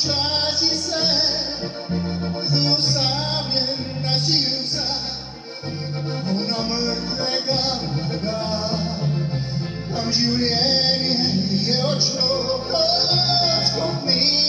Chassis, who's having a I'm Giuliani e oggi lo conmigo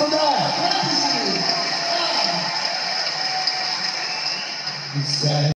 תודה.